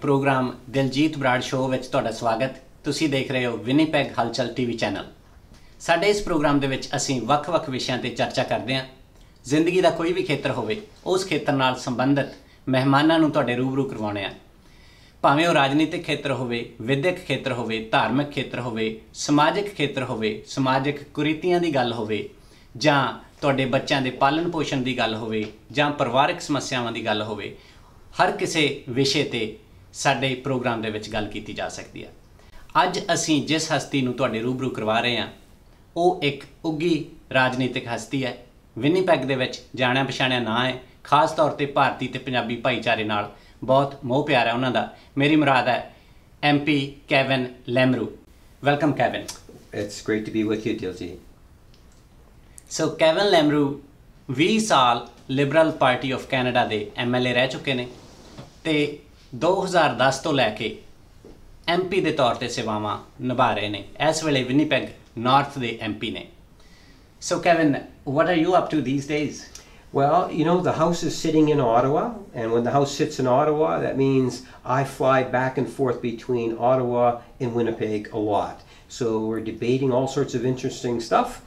Programme Diljit Brar show ਵਿੱਚ ਤੁਹਾਡਾ ਸਵਾਗਤ। ਤੁਸੀਂ ਦੇਖ ਰਹੇ ਹੋ ਵਿਨੀਪੈਗ ਹਲਚਲ ਟੀਵੀ ਚੈਨਲ। ਸਾਡੇ ਇਸ ਪ੍ਰੋਗਰਾਮ ਦੇ ਵਿੱਚ ਅਸੀਂ ਵੱਖ-ਵੱਖ ਵਿਸ਼ਿਆਂ ਤੇ ਚਰਚਾ ਕਰਦੇ ਹਾਂ। ਜ਼ਿੰਦਗੀ ਦਾ ਕੋਈ ਵੀ ਖੇਤਰ ਹੋਵੇ, ਉਸ ਖੇਤਰ ਨਾਲ ਸੰਬੰਧਿਤ ਮਹਿਮਾਨਾਂ ਨੂੰ ਤੁਹਾਡੇ ਰੂਬਰੂ ਕਰਵਾਉਣੇ ਆ ਭਾਵੇਂ ਉਹ ਰਾਜਨੀਤਿਕ ਖੇਤਰ ਹੋਵੇ, ਵਿਦਿਅਕ ਖੇਤਰ ਹੋਵੇ, ਧਾਰਮਿਕ ਖੇਤਰ ਹੋਵੇ, ਸਮਾਜਿਕ ਖੇਤਰ ਹੋਵੇ, ਸਮਾਜਿਕ ਕੁਰੀਤੀਆਂ ਦੀ ਗੱਲ ਹੋਵੇ, ਜਾਂ ਤੁਹਾਡੇ ਬੱਚਿਆਂ ਦੇ ਪਾਲਣ ਪੋਸ਼ਣ ਦੀ ਗੱਲ ਹੋਵੇ, ਜਾਂ ਪਰਿਵਾਰਕ ਸਮੱਸਿਆਵਾਂ ਦੀ ਗੱਲ ਹੋਵੇ, ਹਰ ਕਿਸੇ ਵਿਸ਼ੇ ਤੇ ਸਾਡੇ ਪ੍ਰੋਗਰਾਮ ਦੇ ਵਿੱਚ ਗੱਲ ਕੀਤੀ ਜਾ ਸਕਦੀ ਹੈ। ਅੱਜ ਅਸੀਂ ਜਿਸ ਹਸਤੀ ਨੂੰ ਤੁਹਾਡੇ ਰੂਬਰੂ ਕਰਵਾ ਰਹੇ ਹਾਂ ਉਹ ਇੱਕ ਉੱਗੀ ਰਾਜਨੀਤਿਕ ਹਸਤੀ ਹੈ। ਵਿਨੀਪੈਗ ਦੇ ਵਿੱਚ ਜਾਣਿਆ ਪਛਾਣਿਆ ਨਾਂ ਹੈ। ਖਾਸ ਤੌਰ ਤੇ ਭਾਰਤੀ ਤੇ ਪੰਜਾਬੀ ਭਾਈਚਾਰੇ ਨਾਲ ਬਹੁਤ ਮੋਹ ਪਿਆਰ ਹੈ ਉਹਨਾਂ ਦਾ। ਮੇਰੀ ਮੁਰਾਦ ਹੈ MP Kevin Lamoureux. Welcome Kevin. It's great to be with you, Dilji. So Kevin Lamoureux 20 ਸਾਲ ਲਿਬਰਲ ਪਾਰਟੀ ਆਫ ਕੈਨੇਡਾ ਦੇ ਐਮਐਲਏ ਰਹਿ ਚੁੱਕੇ ਨੇ ਤੇ 2010 ਤੋਂ ਲੈ ਕੇ ਐਮਪੀ ਦੇ ਤੌਰ ਤੇ ਸੇਵਾਵਾਂ ਨਿਭਾ ਰਹੇ ਨੇ ਇਸ ਵੇਲੇ ਵਿਨੀਪੈਗ ਨਾਰਥ ਦੇ ਐਮਪੀ ਨੇ ਸੋ cabin what are you up to these days Well, you know, the House is sitting in Ottawa, and when the House sits in Ottawa, that means I fly back and forth between Ottawa and Winnipeg a lot. So we're debating all sorts of interesting stuff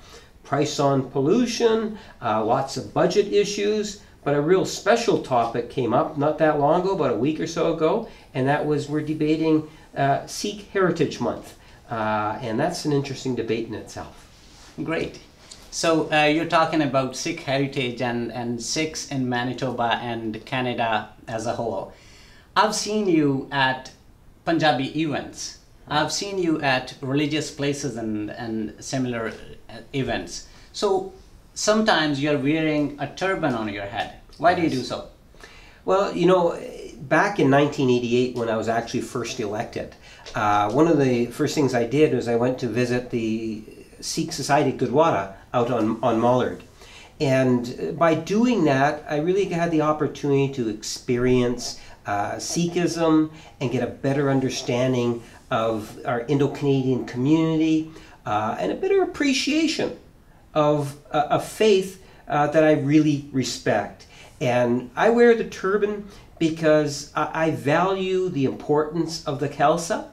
price on pollution, uh, lots of budget issues. but a real special topic came up not that long ago, about a week or so ago, and that was we're debating uh, Sikh Heritage Month. Uh, and that's an interesting debate in itself. Great. So uh, you're talking about Sikh heritage and, and Sikhs in Manitoba and Canada as a whole. I've seen you at Punjabi events. I've seen you at religious places and, and similar uh, events. So sometimes you're wearing a turban on your head. Why do you do so? Well, you know, back in 1988, when I was actually first elected, uh, one of the first things I did was I went to visit the Sikh Society Gurdwara out on, on Mollard. And by doing that, I really had the opportunity to experience uh, Sikhism and get a better understanding of our Indo Canadian community uh, and a better appreciation of a, a faith uh, that I really respect. And I wear the turban because I, I value the importance of the Khalsa.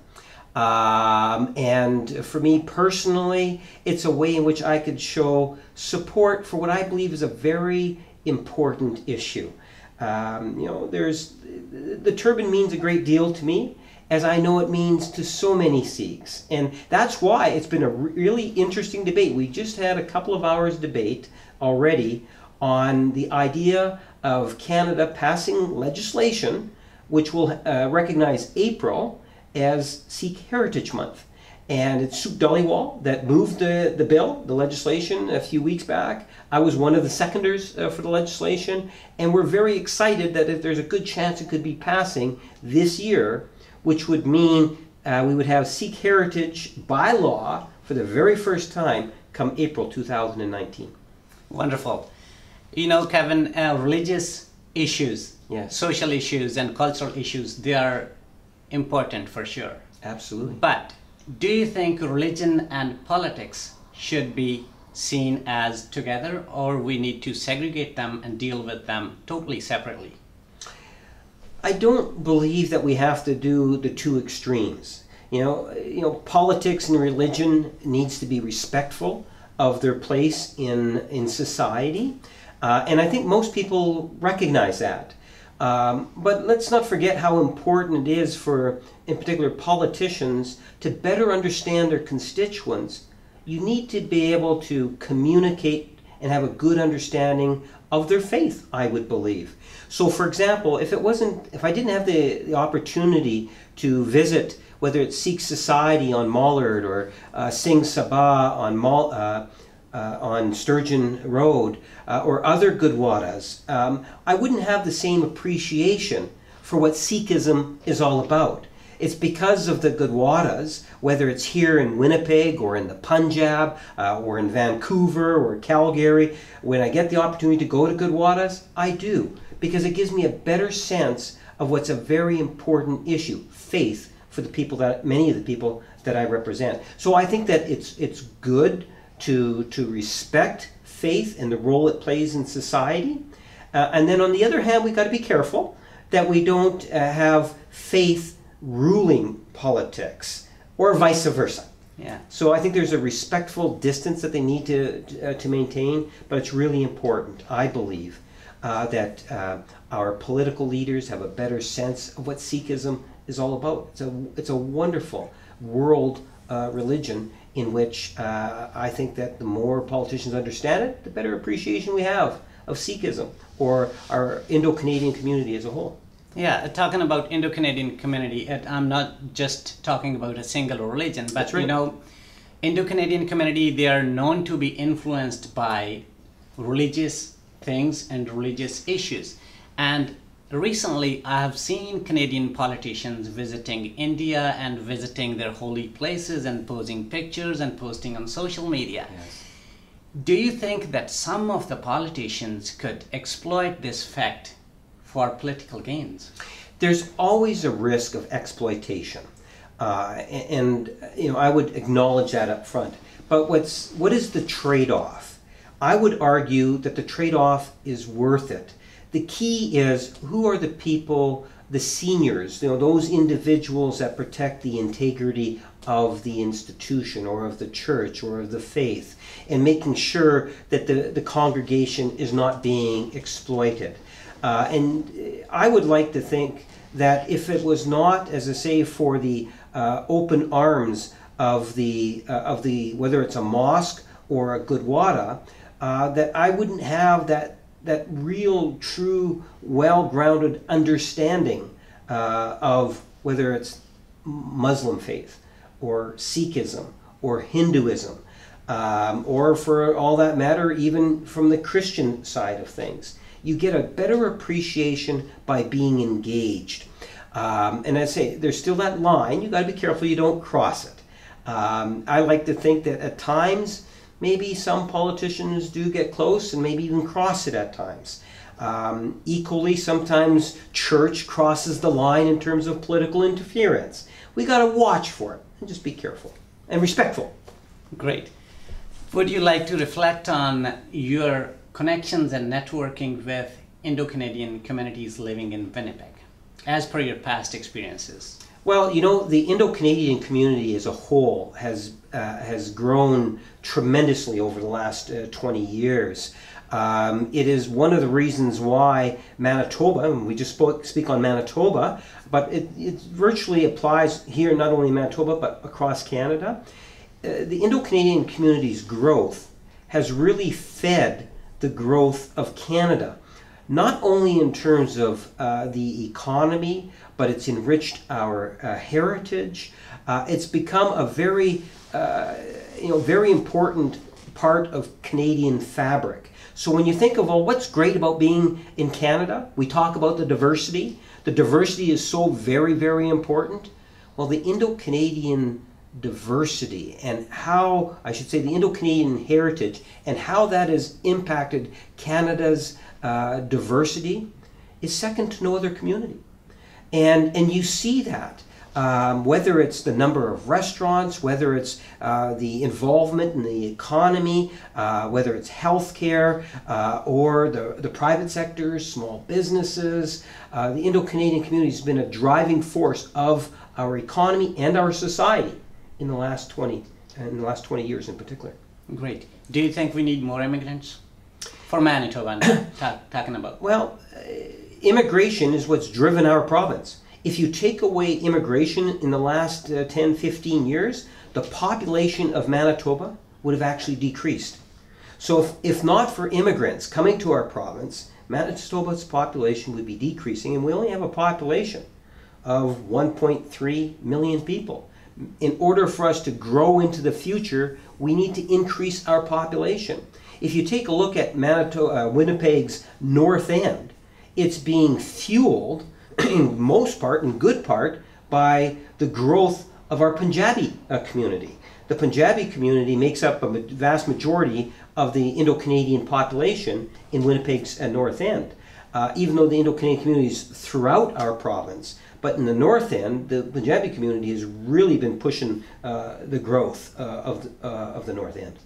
Um, and for me personally, it's a way in which I could show support for what I believe is a very important issue. Um, you know, there's the turban means a great deal to me, as I know it means to so many Sikhs, and that's why it's been a really interesting debate. We just had a couple of hours debate already on the idea of Canada passing legislation which will uh, recognize April as Sikh Heritage Month. And it's Sukh Dhaliwal that moved the, the bill, the legislation, a few weeks back. I was one of the seconders uh, for the legislation, and we're very excited that if there's a good chance it could be passing this year, which would mean uh, we would have Sikh heritage by law for the very first time come April 2019. Wonderful. You know, Kevin, uh, religious issues, Yes. social issues, and cultural issues, they are important for sure. Absolutely. But do you think religion and politics should be seen as together, or we need to segregate them and deal with them totally separately? I don't believe that we have to do the two extremes. You know, you know, politics and religion needs to be respectful of their place in in society, uh, and I think most people recognize that. Um, but let's not forget how important it is for, in particular, politicians to better understand their constituents. You need to be able to communicate and have a good understanding of their faith, I would believe. So, for example, if it wasn't, if I didn't have the, the opportunity to visit, whether it's Sikh Society on Mollard or uh, Singh Sabha on uh, uh, on Sturgeon Road uh, or other Gurdwaras, um, I wouldn't have the same appreciation for what Sikhism is all about. It's because of the Gurdwaras, whether it's here in Winnipeg or in the Punjab uh, or in Vancouver or Calgary, when I get the opportunity to go to Gurdwaras, I do, because it gives me a better sense of what's a very important issue faith for the people that many of the people that I represent. So I think that it's it's good to to respect faith and the role it plays in society, uh, and then on the other hand, we've got to be careful that we don't uh, have faith ruling politics, or vice versa. Yeah. So I think there's a respectful distance that they need to uh, to maintain, but it's really important, I believe, uh, that uh, our political leaders have a better sense of what Sikhism is all about. It's a it's a wonderful world uh, religion in which uh, I think that the more politicians understand it, the better appreciation we have of Sikhism or our Indo-Canadian community as a whole. Yeah, talking about Indo-Canadian community, it, I'm not just talking about a single religion, but right. you know, Indo-Canadian community they are known to be influenced by religious things and religious issues. And recently, I have seen Canadian politicians visiting India and visiting their holy places and posing pictures and posting on social media. Do you think that some of the politicians could exploit this fact for political gains? there's always a risk of exploitation, uh, and you know I would acknowledge that up front. But what's what is the trade-off? I would argue that the trade-off is worth it. The key is who are the people, the seniors, you know, those individuals that protect the integrity of the institution or of the church or of the faith, and making sure that the, the congregation is not being exploited. Uh, and I would like to think that if it was not, as I say, for the uh, open arms of the uh, of the whether it's a mosque or a gurdwara, uh, that I wouldn't have that that real, true, well-grounded understanding uh, of whether it's Muslim faith or Sikhism or Hinduism, um, or for all that matter, even from the Christian side of things. You get a better appreciation by being engaged. Um, and I say, there's still that line. You got to be careful you don't cross it. Um, I like to think that at times, maybe some politicians do get close and maybe even cross it at times. Um, equally, sometimes church crosses the line in terms of political interference. We got to watch for it and just be careful and respectful. Great. Would you like to reflect on your connections and networking with Indo Canadian communities living in Winnipeg, as per your past experiences? Well, you know, the Indo-Canadian community as a whole has uh, has grown tremendously over the last uh, 20 years. Um, it is one of the reasons why Manitoba, and we just spoke, speak on Manitoba, but it, it virtually applies here not only in Manitoba but across Canada. Uh, the Indo-Canadian community's growth has really fed the growth of Canada not only in terms of uh, the economy, but it's enriched our uh, heritage. Uh, it's become a very, uh, you know, very important part of Canadian fabric. So when you think of well, what's great about being in Canada, we talk about the diversity. The diversity is so very, very important. Well, the Indo-Canadian diversity and how I should say the Indo-Canadian heritage and how that has impacted Canada's uh, diversity is second to no other community. And, and you see that. Um, whether it's the number of restaurants, whether it's uh, the involvement in the economy, uh, whether it's healthcare uh, or the, the private sectors, small businesses, uh, the Indo Canadian community has been a driving force of our economy and our society in the last 20, in the last 20 years in particular. Great. Do you think we need more immigrants? For Manitoba, talking about. Well, uh, immigration is what's driven our province. If you take away immigration in the last uh, 10, 15 years, the population of Manitoba would have actually decreased. So, if, if not for immigrants coming to our province, Manitoba's population would be decreasing, and we only have a population of 1.3 million people. In order for us to grow into the future, we need to increase our population. If you take a look at uh, Winnipeg's north end, it's being fueled in most part, in good part, by the growth of our Punjabi uh, community. The Punjabi community makes up a ma- vast majority of the Indo-Canadian population in Winnipeg's uh, north end. Uh, even though the Indo-Canadian community is throughout our province, but in the north end, the Punjabi community has really been pushing uh, the growth uh, of, the, uh, of the north end.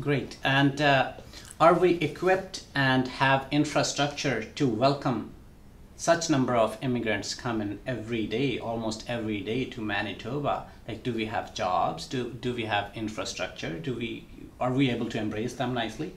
Great. And uh, are we equipped and have infrastructure to welcome such number of immigrants coming every day, almost every day to Manitoba. Like, do we have jobs? Do do we have infrastructure? Do we are we able to embrace them nicely?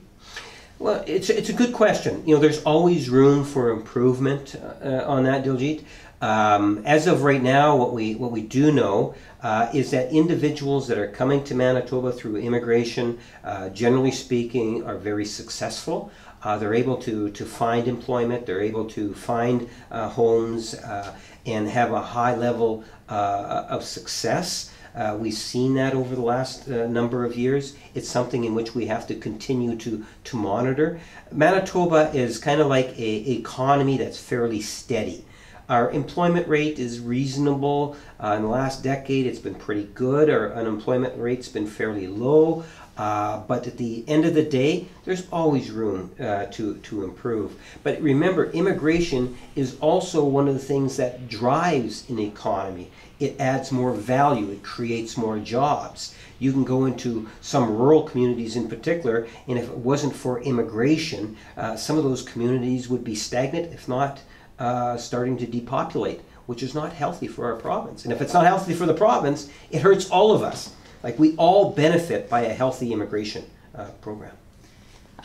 Well, it's, it's a good question. You know, there's always room for improvement uh, on that, Diljit. Um, as of right now, what we what we do know uh, is that individuals that are coming to Manitoba through immigration, uh, generally speaking, are very successful. Uh, they're able to, to find employment, they're able to find uh, homes uh, and have a high level uh, of success. Uh, we've seen that over the last uh, number of years. It's something in which we have to continue to, to monitor. Manitoba is kind of like a economy that's fairly steady. Our employment rate is reasonable. Uh, in the last decade, it's been pretty good. Our unemployment rate's been fairly low. Uh, but at the end of the day, there's always room uh, to, to improve. But remember, immigration is also one of the things that drives an economy. It adds more value, it creates more jobs. You can go into some rural communities in particular, and if it wasn't for immigration, uh, some of those communities would be stagnant, if not uh, starting to depopulate, which is not healthy for our province. And if it's not healthy for the province, it hurts all of us. Like we all benefit by a healthy immigration uh, program.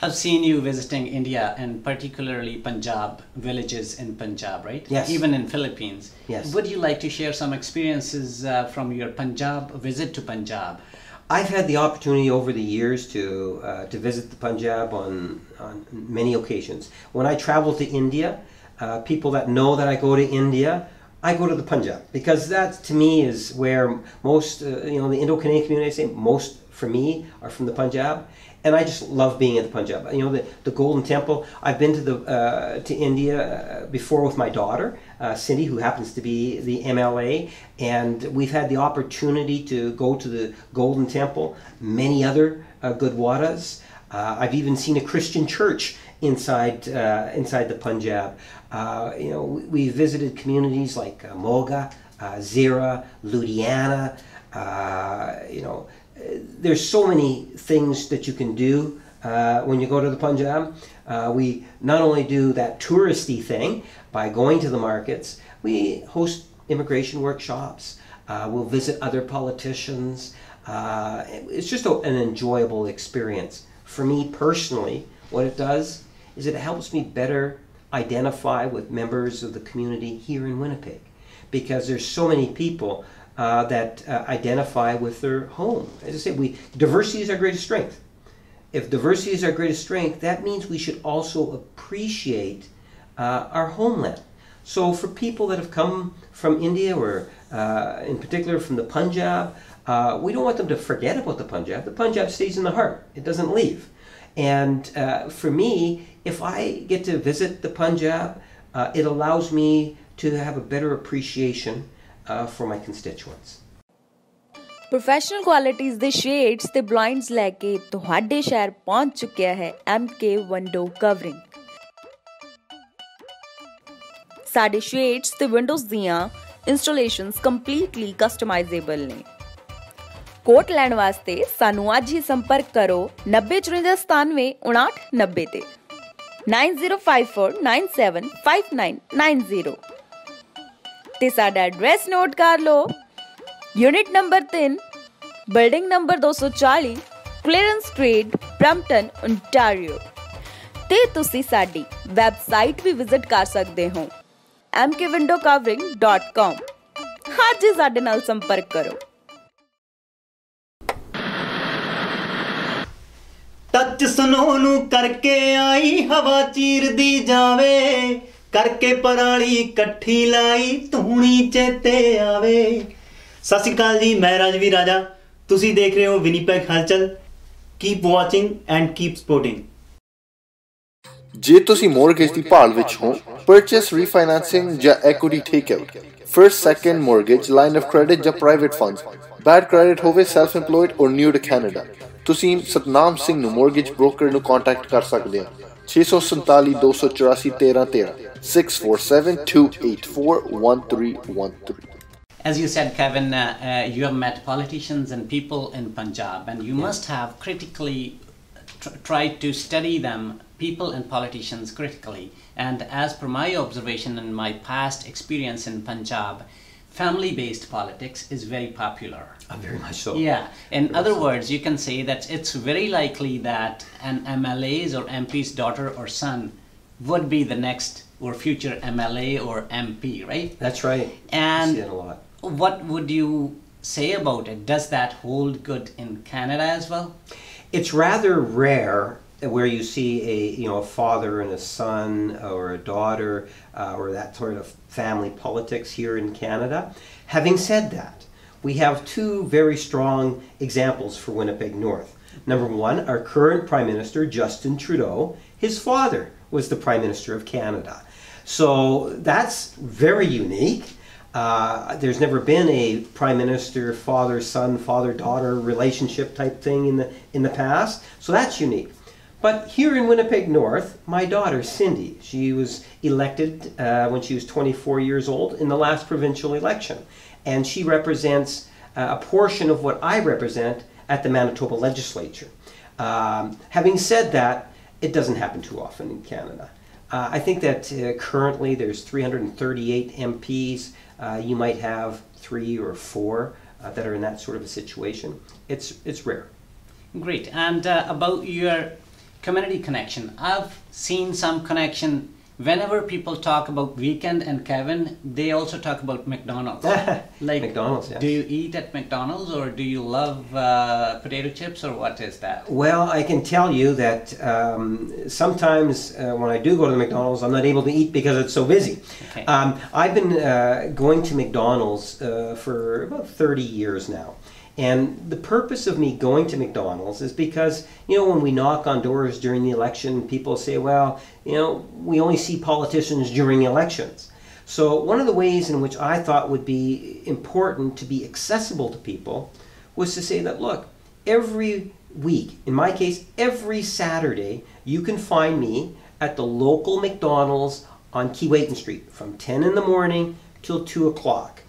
I've seen you visiting India and particularly Punjab, villages in Punjab, right? Yes. Even in Philippines. Yes. Would you like to share some experiences uh, from your Punjab visit to Punjab? I've had the opportunity over the years to uh, to visit the Punjab on on many occasions. When I travel to India, uh, people that know that I go to India I go to the Punjab because that to me is where most, uh, you know, the Indo-Canadian community, I say most for me are from the Punjab. And I just love being in the Punjab. You know, the, the Golden Temple. I've been to the uh, to India uh, before with my daughter, uh, Cindy, who happens to be the MLA, and we've had the opportunity to go to the Golden Temple, many other uh, Gurdwaras. Uh, I've even seen a Christian church inside uh, inside the Punjab. Uh, you know, we, we, visited communities like uh, Moga, uh, Zira, Ludhiana. Uh, you know, there's so many things that you can do uh, when you go to the Punjab. we not only do that touristy thing by going to the markets, we host immigration workshops. we'll visit other politicians. it's just a, an enjoyable experience. For me personally, what it does is it helps me better identify with members of the community here in Winnipeg because there's so many people uh, that uh, identify with their home. As I say, we diversity is our greatest strength. If diversity is our greatest strength, that means we should also appreciate uh, our homeland. So for people that have come from India or uh, in particular from the Punjab, uh, we don't want them to forget about the Punjab. The Punjab stays in the heart. It doesn't leave. And uh, for me, if I get to visit the Punjab, uh, it allows me to have a better appreciation uh, for my constituents. Professional ਕੁਆਲਿਟੀਆਂ ਦੇ shades ਤੇ blinds ਲੈ ਕੇ ਤੁਹਾਡੇ ਸ਼ਹਿਰ ਪਹੁੰਚ ਚੁੱਕਿਆ ਹੈ MK window covering ਸਾਡੇ shades ਤੇ ਵਿੰਡੋਜ਼ ਦੀਆਂ ਇੰਸਟਾਲੇਸ਼ਨਸ ਕੰਪਲੀਟਲੀ ਕਸਟਮਾਈਜ਼ੇਬਲ ਨੇ। ਕੋਟ ਲੈਣ ਵਾਸਤੇ ਸਾਨੂੰ ਅੱਜ ਹੀ ਸੰਪਰਕ ਕਰੋ 9054975990 ਤੇ। 9054975990 ਤੇ ਸਾਡਾ ਐਡਰੈਸ ਨੋਟ ਕਰ ਲਓ unit number 3 building number 240 clearance street Brampton Ontario ਤੇ ਤੁਸੀਂ ਸਾਡੀ ਵੈਬਸਾਈਟ ਵੀ ਵਿਜ਼ਿਟ ਕਰ ਸਕਦੇ ਹੋ mkwindowcovering.com ਅੱਜ ਹੀ ਸਾਡੇ ਨਾਲ ਸੰਪਰਕ ਕਰੋ ਟੱਚ ਸਨੋ ਨੂੰ ਕਰਕੇ ਆਈ ਹਵਾ ਚੀਰਦੀ ਜਾਵੇ। ਕਰਕੇ ਪਰਾਲੀ ਇਕੱਠੀ ਲਾਈ, ਧੂਣੀ ਚੇਤੇ ਆਵੇ। ਸਤਿ ਸ਼੍ਰੀ ਅਕਾਲ ਜੀ, ਮੈਂ ਰਾਜਵੀਰ ਰਾਜਾ। ਤੁਸੀਂ ਦੇਖ ਰਹੇ ਹੋ ਵਿਨੀਪੈਗ ਹਲਚਲ। Keep watching and keep supporting ਜੇ ਤੁਸੀਂ ਮੌਰਗੇਜ ਦੀ ਭਾਲ ਵਿੱਚ ਹੋ ਪਰਚੇਸ ਰੀਫਾਈਨਾਂਸਿੰਗ ਜਾਂ equity takeout first second mortgage line of credit ਜਾਂ ਪ੍ਰਾਈਵੇਟ ਫੰਡਸ ਬੈਡ ਕ੍ਰੈਡਿਟ ਹੋਵੇ self employed or new to Canada ਤੁਸੀਂ ਸਤਨਾਮ ਸਿੰਘ ਨੂੰ ਮੌਰਗੇਜ ਬ੍ਰੋਕਰ ਨੂੰ ਕੰਟੈਕਟ ਕਰ ਸਕਦੇ ਹੋ 647 284 1313 647 As you said, Kevin, uh, uh, you have met politicians and people in Punjab, and you yeah. must have critically tr- tried to study them people and politicians critically. And as per my observation and my past experience in Punjab, family based politics is very popular. Uh, very much so. Yeah, in other words, you can say that it's very likely that an MLA's or MP's daughter or son would be the next or future MLA or MP, right? That's right. And- see that a lot. What would you say about it? Does that hold good in Canada as well? It's rather rare where you see a you know a father and a son or a daughter uh, or that sort of family politics here in Canada. Having said that, we have two very strong examples for Winnipeg North. Number one, our current Prime Minister Justin Trudeau. His father was the Prime Minister of Canada, so that's very unique. Uh, there's never been a prime minister father son father daughter relationship type thing in the in the past so that's unique but here in winnipeg north my daughter cindy she was elected uh, when she was 24 years old in the last provincial election and she represents uh, a portion of what i represent at the manitoba legislature um, having said that it doesn't happen too often in canada uh, I think that uh, currently there's 338 MPs. Uh, you might have three or four uh, that are in that sort of a situation. It's it's rare. Great. And uh, about your community connection, I've seen some connection. Whenever people talk about Weekend and Kevin, they also talk about McDonald's. like McDonald's, yes. Do you eat at McDonald's or do you love uh, potato chips or what is that? Well, I can tell you that um, sometimes uh, when I do go to the McDonald's, I'm not able to eat because it's so busy. Okay. Um, I've been uh, going to McDonald's uh, for about 30 years now. And the purpose of me going to McDonald's is because, you know, when we knock on doors during the election, people say, well, you know, we only see politicians during elections. So, one of the ways in which I thought would be important to be accessible to people was to say that, look, every week, in my case, every Saturday, you can find me at the local McDonald's on Keewatin Street from 10 in the morning till 2 o'clock.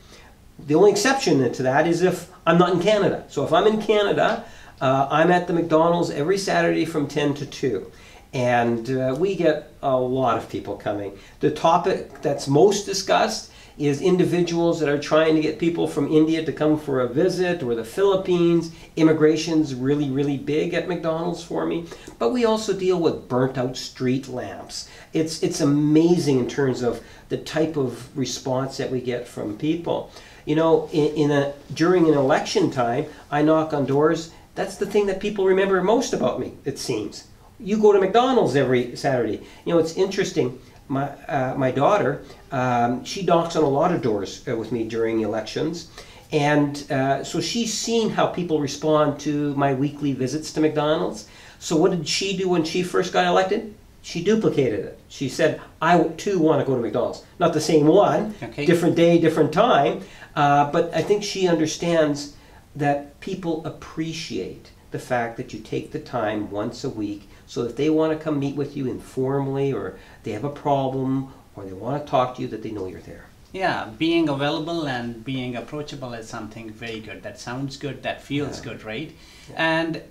The only exception to that is if I'm not in Canada. So if I'm in Canada, uh, I'm at the McDonald's every Saturday from 10 to 2. And uh, we get a lot of people coming. The topic that's most discussed is individuals that are trying to get people from India to come for a visit or the Philippines. Immigration's really, really big at McDonald's for me. But we also deal with burnt out street lamps. It's, it's amazing in terms of the type of response that we get from people. You know, in, in a during an election time, I knock on doors. That's the thing that people remember most about me. It seems. You go to McDonald's every Saturday. You know, it's interesting. My uh, my daughter, um, she knocks on a lot of doors uh, with me during elections, and uh, so she's seen how people respond to my weekly visits to McDonald's. So what did she do when she first got elected? She duplicated it. She said, "I too want to go to McDonald's. Not the same one, Okay. different day, different time." Uh, but I think she understands that people appreciate the fact that you take the time once a week so if they want to come meet with you informally or they have a problem or they want to talk to you that they know you're there. Yeah, being available and being approachable is something very good. That sounds good. That feels good, right? And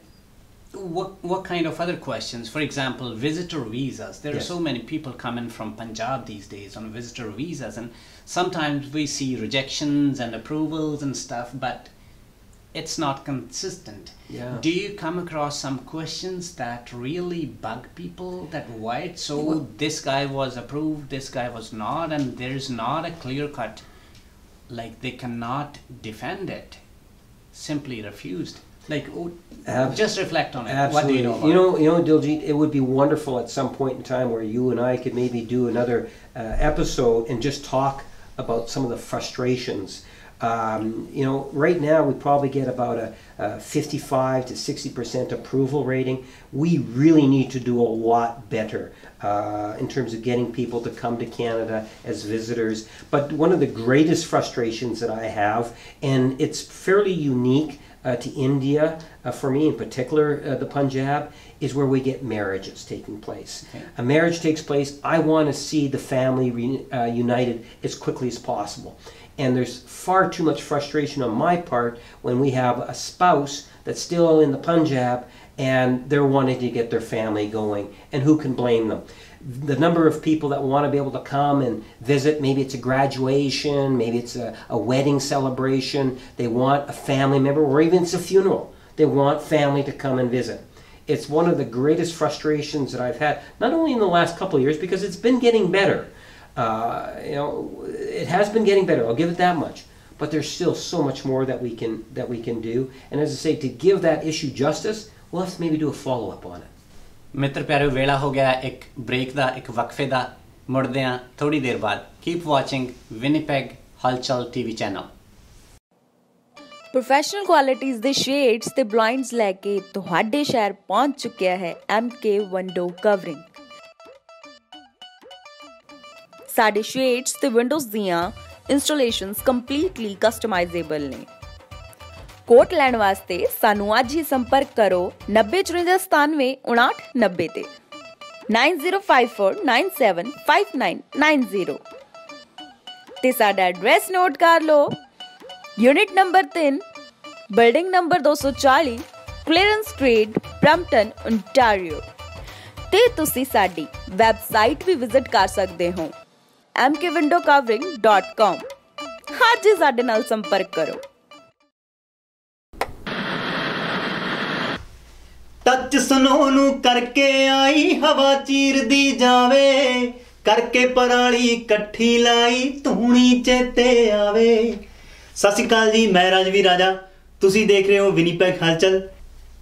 what what kind of other questions? For example, visitor visas. There Yes. are so many people coming from Punjab these days on visitor visas, and sometimes we see rejections and approvals and stuff, but it's not consistent. Yeah. Do you come across some questions that really bug people? That why it's so Well- this guy was approved, this guy was not, and there's not a clear cut, like they cannot defend it, simply refused. Like, oh, Ab- just reflect on it. Absolutely. What do you know about you know, you know, Diljit, it would be wonderful at some point in time where you and I could maybe do another uh, episode and just talk about some of the frustrations. Um, you know, right now we probably get about a, a 55 to 60 percent approval rating. We really need to do a lot better uh, in terms of getting people to come to Canada as visitors. But one of the greatest frustrations that I have, and it's fairly unique uh, to India, uh, for me in particular, uh, the Punjab, is where we get marriages taking place. Okay. A marriage takes place. I want to see the family re- uh, united as quickly as possible. And there's far too much frustration on my part when we have a spouse that's still in the Punjab and they're wanting to get their family going. And who can blame them? The number of people that want to be able to come and visit, maybe it's a graduation, maybe it's a, a wedding celebration, they want a family member, or even it's a funeral. They want family to come and visit. It's one of the greatest frustrations that I've had, not only in the last couple of years, because it's been getting better. Uh, you know, it has been getting better. I'll give it that much. But there's still so much more that we can that we can do. And as I say, to give that issue justice, we'll have to maybe do a follow up on it. ਮਿੱਤਰ ਪਿਆਰਿਓ ਵੇਲਾ ਹੋ ਗਿਆ ਇੱਕ break ਦਾ ਇੱਕ ਵਕਫੇ ਦਾ ਮੁੜਦੇ ਹਾਂ ਥੋੜੀ ਦੇਰ ਬਾਅਦ ਕੀਪ ਵਾਚਿੰਗ ਵਿਨੀਪੈਗ ਹਲਚਲ ਟੀਵੀ ਚੈਨਲ ਪ੍ਰੋਫੈਸ਼ਨਲ ਕੁਆਲਿਟੀਜ਼ ਦੇ ਸ਼ੇਡਸ ਤੇ ਬਲਾਈਂਡਸ ਲੈ ਕੇ ਤੁਹਾਡੇ ਸ਼ਹਿਰ ਪਹੁੰਚ ਚੁੱਕਿਆ ਹੈ MK ਵਿੰਡੋ ਕਵਰਿੰਗ ਸਾਡੇ ਸ਼ੇਡਸ ਤੇ ਵਿੰਡੋਜ਼ ਦੀਆਂ ਇੰਸਟਾਲੇਸ਼ਨਸ ਕੰਪਲੀਟਲੀ ਕਸਟਮਾਈਜ਼ੇਬਲ ਨੇ ਕੋਟ ਲੈਣ ਵਾਸਤੇ ਸਾਨੂੰ ਅੱਜ ਹੀ ਸੰਪਰਕ ਕਰੋ 9054975990 ਤੇ 9054975990 ਤੇ ਸਾਡਾ ਐਡਰੈਸ ਨੋਟ ਕਰ ਲਓ unit number 3 building number 240 clearance street Brampton Ontario ਤੇ ਤੁਸੀਂ ਸਾਡੀ ਵੈਬਸਾਈਟ ਵੀ ਵਿਜ਼ਿਟ ਕਰ ਸਕਦੇ ਹੋ mkwindowcovering.com ਅੱਜ ਸਾਡੇ ਨਾਲ ਸੰਪਰਕ ਕਰੋ। ਟੱਚ ਸਨੋ ਨੂੰ ਕਰਕੇ ਆਈ, ਹਵਾ ਚੀਰਦੀ ਜਾਵੇ। ਕਰਕੇ ਪਰਾਲੀ ਇਕੱਠੀ ਲਾਈ, ਧੂਣੀ ਚੇਤੇ ਆਵੇ। ਸਤਿ ਸ਼੍ਰੀ ਅਕਾਲ ਜੀ, ਮੈਂ ਰਾਜਵੀਰ ਰਾਜਾ। ਤੁਸੀਂ ਦੇਖ ਰਹੇ ਹੋ ਵਿਨੀਪੈਗ ਹਲਚਲ।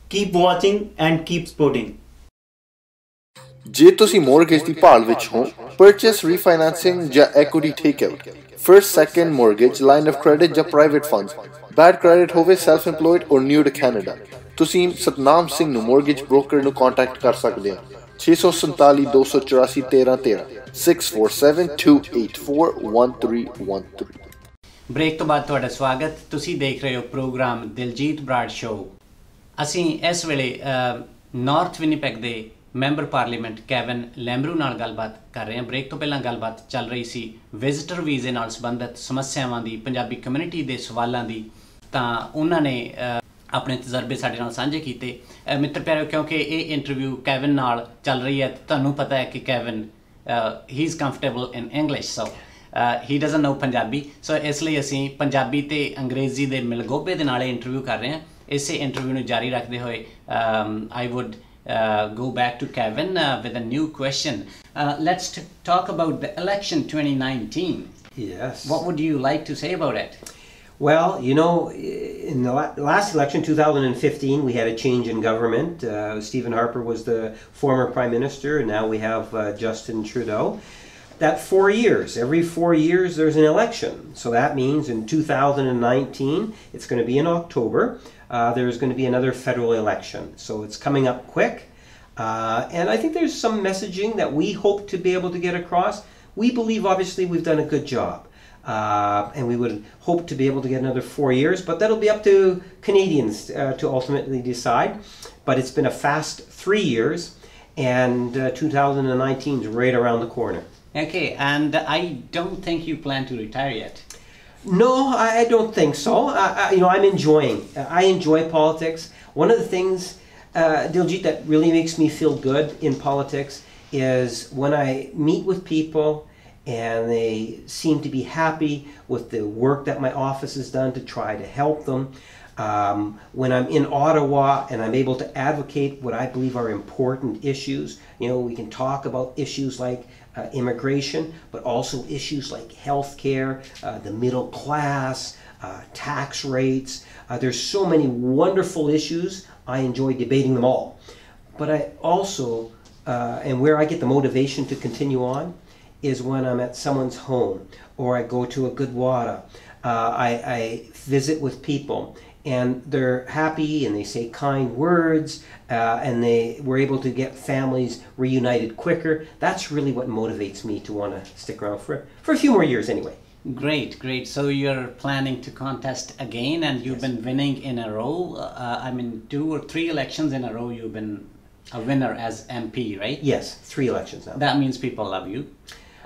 Keep watching and keep supporting ਜੇ ਤੁਸੀਂ ਮੋਰਗੇਜ ਦੀ ਭਾਲ ਵਿੱਚ ਹੋ ਪਰਚੇਸ ਰੀਫਾਈਨਾਂਸਿੰਗ ਜਾਂ equity takeout first second mortgage line of credit ਜਾਂ ਪ੍ਰਾਈਵੇਟ ਫੰਡਸ ਬੈਡ ਕ੍ਰੈਡਿਟ ਹੋਵੇ self employed or new to Canada ਤੁਸੀਂ ਸਤਨਾਮ ਸਿੰਘ ਨੂੰ ਮੋਰਗੇਜ ਬ੍ਰੋਕਰ ਨੂੰ ਕੰਟੈਕਟ ਕਰ ਸਕਦੇ ਹੋ। 647 284 1313 647-284-1313 ਬ੍ਰੇਕ ਤੋਂ ਬਾਅਦ ਤੁਹਾਡਾ ਸਵਾਗਤ। ਤੁਸੀਂ ਦੇਖ ਰਹੇ ਹੋ ਪ੍ਰੋਗਰਾਮ ਦਿਲਜੀਤ ਬਰਾੜ ਸ਼ੋ ਅਸੀਂ ਇਸ ਵੇਲੇ ਨਾਰਥ ਵਿਨੀਪੈਗ ਦੇ ਮੈਂਬਰ ਪਾਰਲੀਮੈਂਟ ਕੈਵਨ ਲੈਂਬਰੂ ਨਾਲ ਗੱਲਬਾਤ ਕਰ ਰਹੇ ਹਾਂ। ਬ੍ਰੇਕ ਤੋਂ ਪਹਿਲਾਂ ਗੱਲਬਾਤ ਚੱਲ ਰਹੀ ਸੀ ਵਿਜ਼ਿਟਰ ਵੀਜ਼ੇ ਨਾਲ ਸੰਬੰਧਿਤ ਸਮੱਸਿਆਵਾਂ ਦੀ, ਪੰਜਾਬੀ ਕਮਿਊਨਿਟੀ ਦੇ ਸਵਾਲਾਂ ਦੀ। ਤਾਂ ਉਹਨਾਂ ਨੇ ਆਪਣੇ ਤਜਰਬੇ ਸਾਡੇ ਨਾਲ ਸਾਂਝੇ ਕੀਤੇ। ਮਿੱਤਰ ਪਿਆਰਿਓ, ਕਿਉਂਕਿ ਇਹ ਇੰਟਰਵਿਊ ਕੈਵਨ ਨਾਲ ਚੱਲ ਰਹੀ ਹੈ, ਤੇ ਤੁਹਾਨੂੰ ਪਤਾ ਹੈ ਕਿ Kevin he is comfortable in English so he doesn't know Punjabi. So ਇਸ ਲਈ ਅਸੀਂ ਪੰਜਾਬੀ ਤੇ ਅੰਗਰੇਜ਼ੀ ਦੇ ਮਿਲਗੋਬੇ ਦੇ ਨਾਲ ਇਹ ਇੰਟਰਵਿਊ ਕਰ ਰਹੇ ਹਾਂ। ਇਸੇ ਇੰਟਰਵਿਊ ਨੂੰ ਜਾਰੀ ਰੱਖਦੇ ਹੋਏ I would go back to Kevin uh, with a new question. Uh, let's t- talk about the election 2019. Yes. What would you like to say about it? Well, you know, in the la- last election, 2015, we had a change in government. Uh, Stephen Harper was the former prime minister, and now we have uh, Justin Trudeau. That four years, every four years, there's an election. So that means in 2019, it's going to be in October, uh, there's going to be another federal election. So it's coming up quick. Uh, and I think there's some messaging that we hope to be able to get across. We believe, obviously, we've done a good job. Uh, and we would hope to be able to get another four years, but that'll be up to Canadians uh, to ultimately decide. But it's been a fast three years, and uh, 2019 is right around the corner. Okay, and I don't think you plan to retire yet. No, I don't think so. I, I, you know, I'm enjoying. I enjoy politics. One of the things, uh, Diljit, that really makes me feel good in politics is when I meet with people and they seem to be happy with the work that my office has done to try to help them. Um, when I'm in Ottawa and I'm able to advocate what I believe are important issues, you know, we can talk about issues like uh, immigration, but also issues like healthcare, uh, the middle class, uh, tax rates. Uh, there's so many wonderful issues. I enjoy debating them all. But I also, uh, and where I get the motivation to continue on, is when I'm at someone's home or I go to a gurdwara. Uh, I, I visit with people and they're happy and they say kind words uh, and they were able to get families reunited quicker. That's really what motivates me to want to stick around for, for a few more years anyway. Great, great. So you're planning to contest again, and you've been winning in a row. Uh, I mean, two or three elections in a row, you've been a winner as MP, right? Yes, three elections now. That means people love you.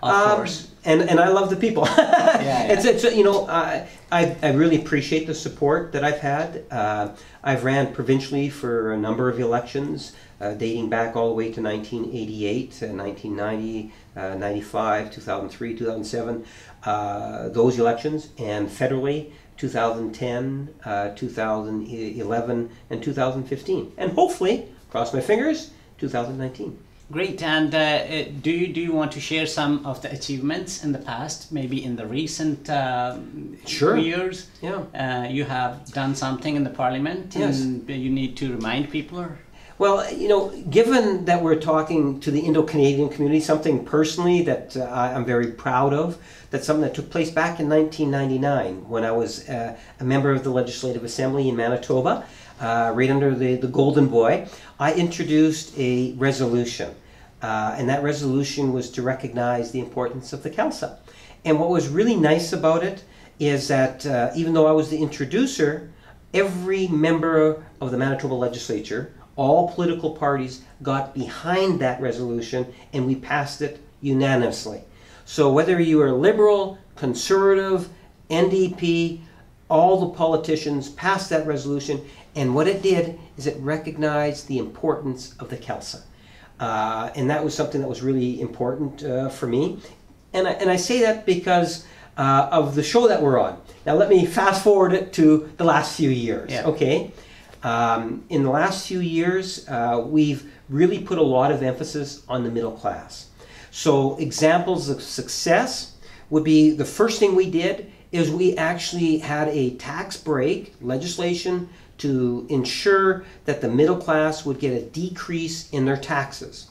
Of Um, course. and and I love the people. yeah. It's it's you know I, I I really appreciate the support that I've had. Uh, I've ran provincially for a number of elections, uh, dating back all the way to 1988, uh, 1990, uh, 95, 2003, 2007. Uh, those elections and federally. 2010, uh, 2011, and 2015, and hopefully, cross my fingers, 2019. Great. And uh, uh, do you do you want to share some of the achievements in the past, maybe in the recent um, Sure. years? Yeah. Uh, you have done something in the parliament, Yes. and you need to remind people. Or? Well, you know, given that we're talking to the Indo-Canadian community, something personally that uh, I'm very proud of, that's something that took place back in 1999 when I was uh, a member of the Legislative Assembly in Manitoba, uh, right under the, the Golden Boy. I introduced a resolution, uh, and that resolution was to recognize the importance of the Khalsa. And what was really nice about it is that uh, even though I was the introducer, every member of the Manitoba legislature, all political parties got behind that resolution and we passed it unanimously. So whether you are liberal, conservative, NDP, all the politicians passed that resolution and what it did is it recognized the importance of the Khalsa. Uh, and that was something that was really important uh, for me. And I, and I say that because uh, of the show that we're on. Now, let me fast forward it to the last few years. Yeah. Okay. Um, in the last few years, uh, we've really put a lot of emphasis on the middle class. So, examples of success would be the first thing we did is we actually had a tax break legislation to ensure that the middle class would get a decrease in their taxes.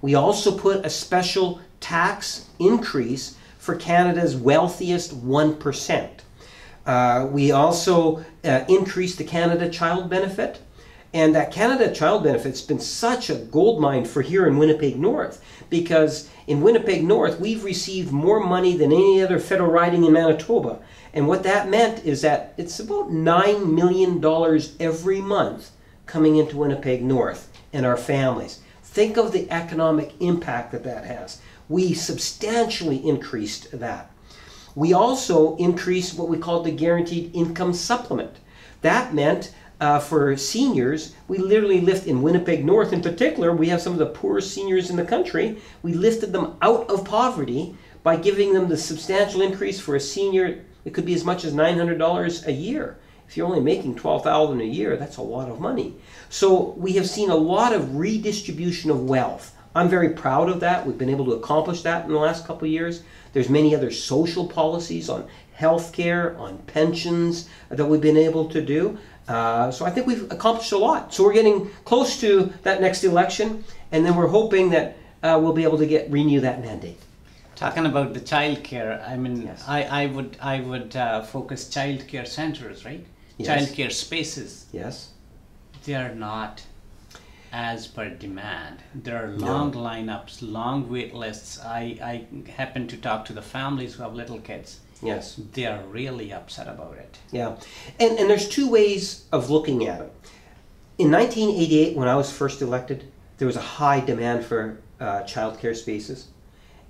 We also put a special tax increase for Canada's wealthiest 1%. Uh, we also uh, increased the Canada Child Benefit. And that Canada Child Benefit's been such a gold mine for here in Winnipeg North because in Winnipeg North we've received more money than any other federal riding in Manitoba. And what that meant is that it's about $9 million every month coming into Winnipeg North and our families. Think of the economic impact that that has. We substantially increased that. We also increased what we called the guaranteed income supplement. That meant uh, for seniors, we literally lift in Winnipeg North in particular, we have some of the poorest seniors in the country. We lifted them out of poverty by giving them the substantial increase for a senior. It could be as much as $900 a year. If you're only making 12,000 a year, that's a lot of money. So we have seen a lot of redistribution of wealth. I'm very proud of that. We've been able to accomplish that in the last couple of years. There's many other social policies on health care, on pensions that we've been able to do. Uh, so I think we've accomplished a lot. So we're getting close to that next election, and then we're hoping that uh, we'll be able to get renew that mandate. Talking about the childcare, I mean, Yes. I, I would I would uh, focus childcare centers, right? Yes. Childcare spaces. Yes. They are not as per demand. There are long lineups, long wait lists. I, I happen to talk to the families who have little kids. Yes. They are really upset about it. Yeah, and and there's two ways of looking at it. In 1988, when I was first elected, there was a high demand for uh, childcare spaces,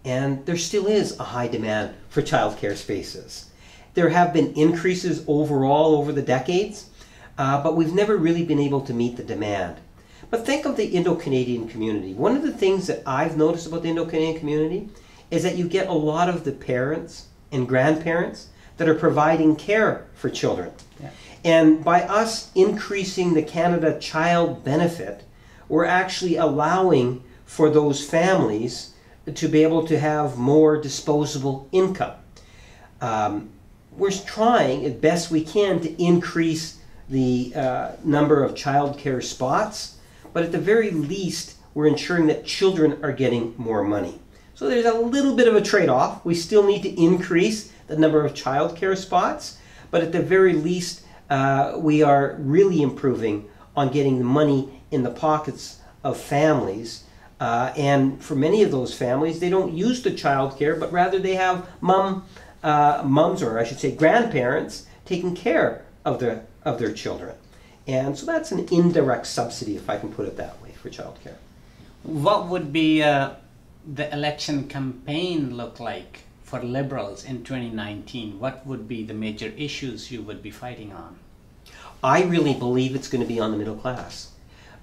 and there still is a high demand for childcare spaces. There have been increases overall over the decades, uh, but we've never really been able to meet the demand. But think of the Indo-Canadian community. One of the things that I've noticed about the Indo-Canadian community is that you get a lot of the parents and grandparents that are providing care for children. Yeah. And by us increasing the Canada Child Benefit, we're actually allowing for those families to be able to have more disposable income. Um, we're trying as best we can to increase the uh, number of childcare spots, but at the very least, we're ensuring that children are getting more money. So there's a little bit of a trade off. We still need to increase the number of childcare spots, but at the very least, uh, we are really improving on getting the money in the pockets of families. Uh, and for many of those families, they don't use the childcare, but rather they have mom, uh, mums, or I should say, grandparents taking care of their of their children. And so that's an indirect subsidy, if I can put it that way, for childcare. What would be uh, the election campaign look like for liberals in 2019? What would be the major issues you would be fighting on? I really believe it's going to be on the middle class.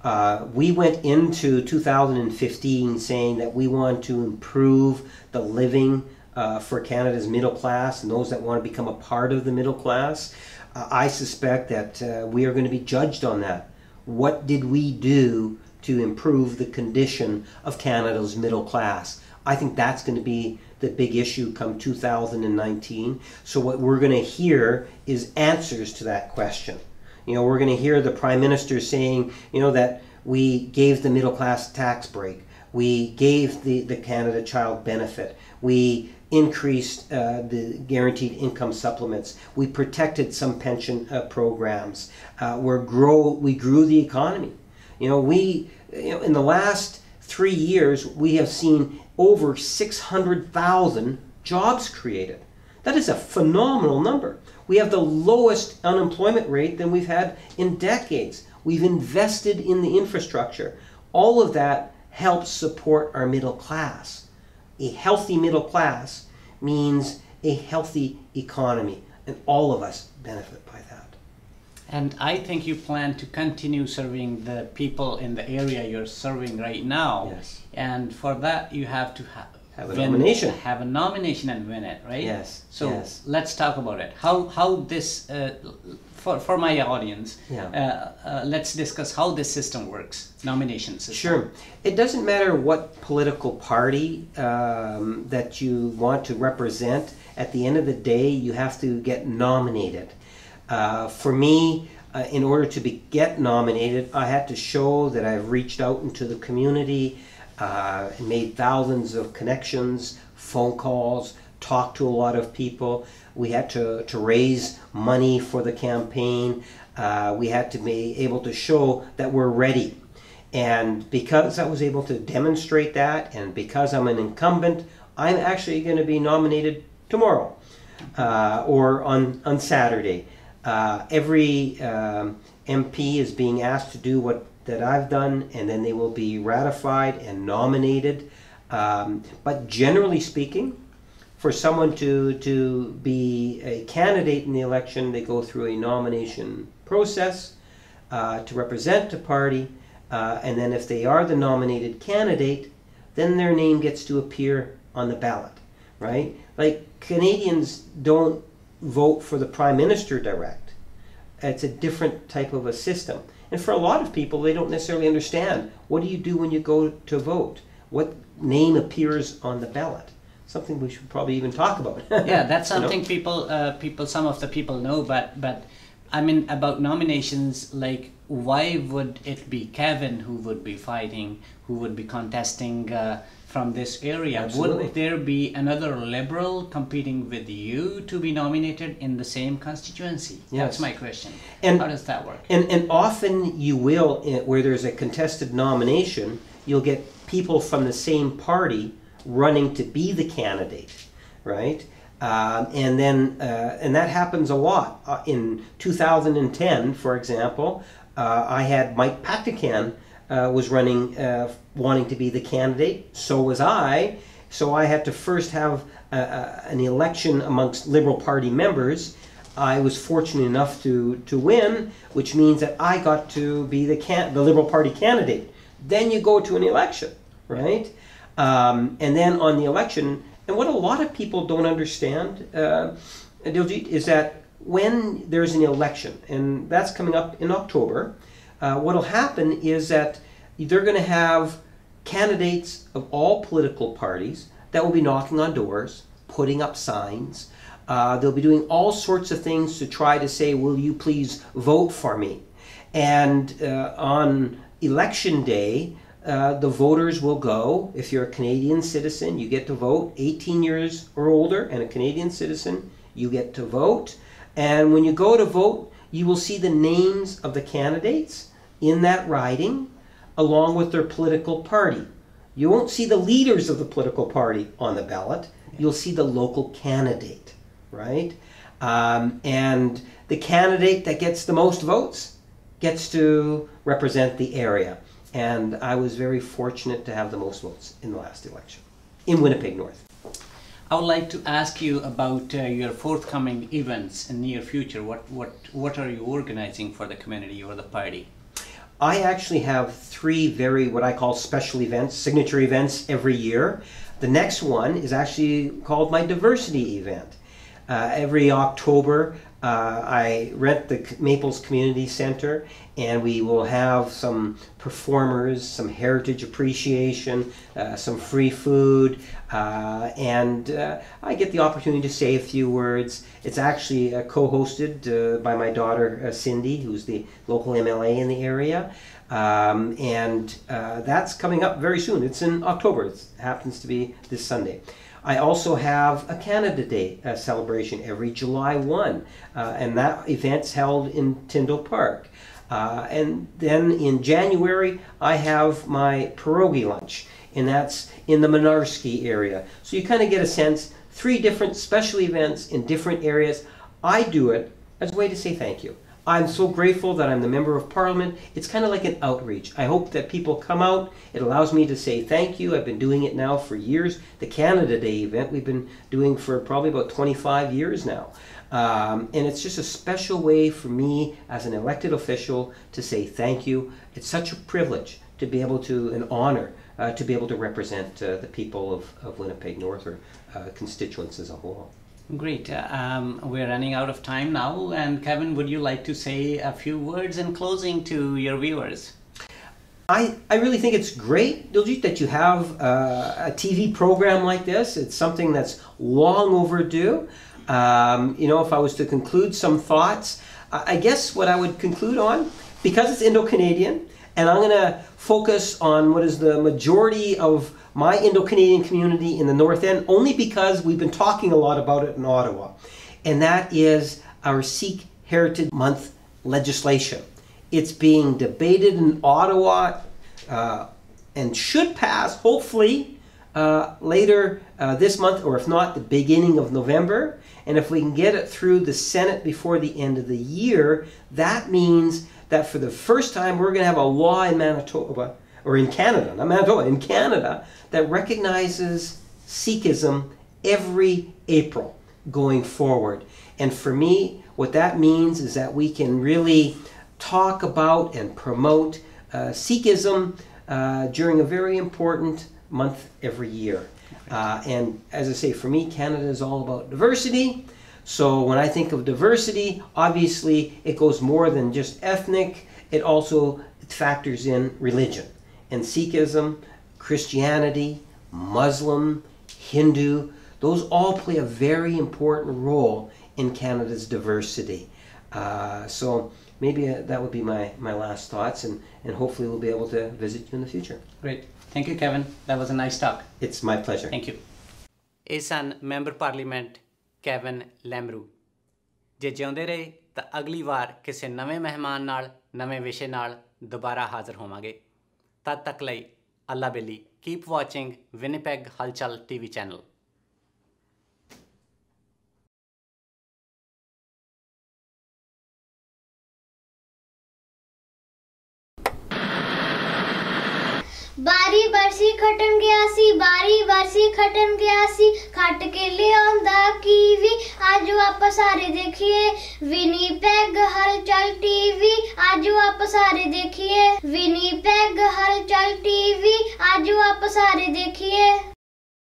Uh, we went into 2015 saying that we want to improve the living uh, for Canada's middle class and those that want to become a part of the middle class. Uh, I suspect that uh, we are going to be judged on that. What did we do to improve the condition of Canada's middle class? I think that's going to be the big issue come 2019. So, what we're going to hear is answers to that question. You know, we're going to hear the Prime Minister saying, you know, that we gave the middle class tax break, we gave the, the Canada Child Benefit, we increased uh, the guaranteed income supplements. We protected some pension uh, programs. Uh, we grow we grew the economy. You know, we you know, in the last three years we have seen over six hundred thousand jobs created. That is a phenomenal number. We have the lowest unemployment rate than we've had in decades. We've invested in the infrastructure. All of that helps support our middle class a healthy middle class means a healthy economy, and all of us benefit by that. And I think you plan to continue serving the people in the area you're serving right now. Yes. And for that, you have to ha- Have a win- nomination. Have a nomination and win it, right? Yes, So yes. let's talk about it. How how this uh, for for my audience. Yeah. Uh, uh, let's discuss how this system works. Nomination system. Sure. It doesn't matter what political party um, that you want to represent. At the end of the day, you have to get nominated. Uh, for me, uh, in order to be, get nominated, I had to show that I've reached out into the community, uh, made thousands of connections, phone calls, talked to a lot of people. We had to, to raise money for the campaign. Uh, we had to be able to show that we're ready. And because I was able to demonstrate that, and because I'm an incumbent, I'm actually going to be nominated tomorrow uh, or on, on Saturday. Uh, every um, MP is being asked to do what that I've done, and then they will be ratified and nominated. Um, but generally speaking, for someone to, to be a candidate in the election, they go through a nomination process uh, to represent a party, uh, and then if they are the nominated candidate, then their name gets to appear on the ballot, right? Like Canadians don't vote for the prime minister direct. It's a different type of a system. And for a lot of people, they don't necessarily understand what do you do when you go to vote? What name appears on the ballot? Something we should probably even talk about. yeah, that's You know? something people, uh, people, some of the people know, but but I mean about nominations. Like, why would it be Kevin who would be fighting, who would be contesting uh, from this area? Absolutely. Would there be another liberal competing with you to be nominated in the same constituency? That's my question. And- How does that work? And, and often you will, eh, where there's a contested nomination, you'll get people from the same party running to be the candidate, right? Um, and then, uh, and that happens a lot. Uh, in 2010, for example, uh, I had Mike Patican uh, was running, uh, wanting to be the candidate. So was I. So I had to first have uh, uh, an election amongst Liberal Party members. I was fortunate enough to, to win, which means that I got to be the can- the Liberal Party candidate. Then you go to an election, right? Um, and then on the election, and what a lot of people don't understand, uh, Diljeet, is that when there's an election, and that's coming up in October, uh, what'll happen is that they're going to have candidates of all political parties that will be knocking on doors, putting up signs. Uh, they'll be doing all sorts of things to try to say, Will you please vote for me? And uh, on election day, uh, the voters will go. If you're a Canadian citizen, you get to vote. 18 years or older and a Canadian citizen, you get to vote. And when you go to vote, you will see the names of the candidates in that riding along with their political party. You won't see the leaders of the political party on the ballot. You'll see the local candidate, right? Um, and the candidate that gets the most votes gets to represent the area. And I was very fortunate to have the most votes in the last election. in Winnipeg North. I would like to ask you about uh, your forthcoming events in near future. What what what are you organizing for the community or the party? I actually have three very what I call special events, signature events every year. The next one is actually called my diversity event. Uh, every October, uh, I rent the Maples Community Center, and we will have some performers, some heritage appreciation, uh, some free food, uh, and uh, I get the opportunity to say a few words. It's actually uh, co-hosted uh, by my daughter Cindy, who's the local MLA in the area. Um, and that's coming up very soon. It's in October. It happens to be this Sunday. I also have a Canada Day uh, celebration every July 1, uh, and that event's held in Tyndall Park. Uh, and then in January, I have my pierogi lunch, and that's in the Mynarski area. So you kind of get a sense, three different special events in different areas. I do it as a way to say thank you. I'm so grateful that I'm the member of parliament. It's kind of like an outreach. I hope that people come out. It allows me to say thank you. I've been doing it now for years. The Canada Day event we've been doing for probably about 25 years now. Um, and it's just a special way for me as an elected official to say thank you. It's such a privilege to be able to, an honor, uh, to be able to represent uh, the people of, of Winnipeg North or uh, constituents as a whole. Great. Um, we're running out of time now. And Kevin, would you like to say a few words in closing to your viewers? I, I really think it's great, Diljeet, that you have uh, a TV program like this. It's something that's long overdue. Um, you know, if I was to conclude some thoughts, I guess what I would conclude on, because it's Indo Canadian, and I'm going to focus on what is the majority of my Indo-Canadian community in the North End only because we've been talking a lot about it in Ottawa. And that is our Sikh Heritage Month legislation. It's being debated in Ottawa uh, and should pass, hopefully, uh, later uh, this month, or if not, the beginning of November. And if we can get it through the Senate before the end of the year, that means that for the first time we're going to have a law in Manitoba, or in Canada, not Manitoba, in Canada, that recognizes Sikhism every April going forward. And for me, what that means is that we can really talk about and promote uh, Sikhism uh, during a very important month every year. Uh, and as I say, for me, Canada is all about diversity. So when I think of diversity, obviously it goes more than just ethnic, it also factors in religion And Sikhism, Christianity, Muslim, Hindu, those all play a very important role in Canada's diversity. Uh, so maybe uh, that would be my, my last thoughts, and, and hopefully we'll be able to visit you in the future. Great. Thank you, Kevin. That was a nice talk. It's my pleasure. Thank you. ਇਹ ਸਨ member parliament cabin ਲੈਮਰੂ ਜੇ ਜਿਉਂਦੇ ਰਹੇ ਤਾਂ ਅਗਲੀ ਵਾਰ ਕਿਸੇ ਨਵੇਂ ਮਹਿਮਾਨ ਨਾਲ ਨਵੇਂ ਵਿਸ਼ੇ ਨਾਲ ਦੁਬਾਰਾ ਹਾਜ਼ਰ ਹੋਵਾਂਗੇ तद अल्लाबेली लिए keep watching Winnipeg Halchal TV channel बारी बरसी खटन गया सी बारी बरसी खटन गया सी खट के ले आंदा कीवी। आज आप सारे देखिए, विनी पैग हल चल टीवी। आज आप सारे देखिए, विनी पैग हल चल टीवी। आज आप सारे देखिए।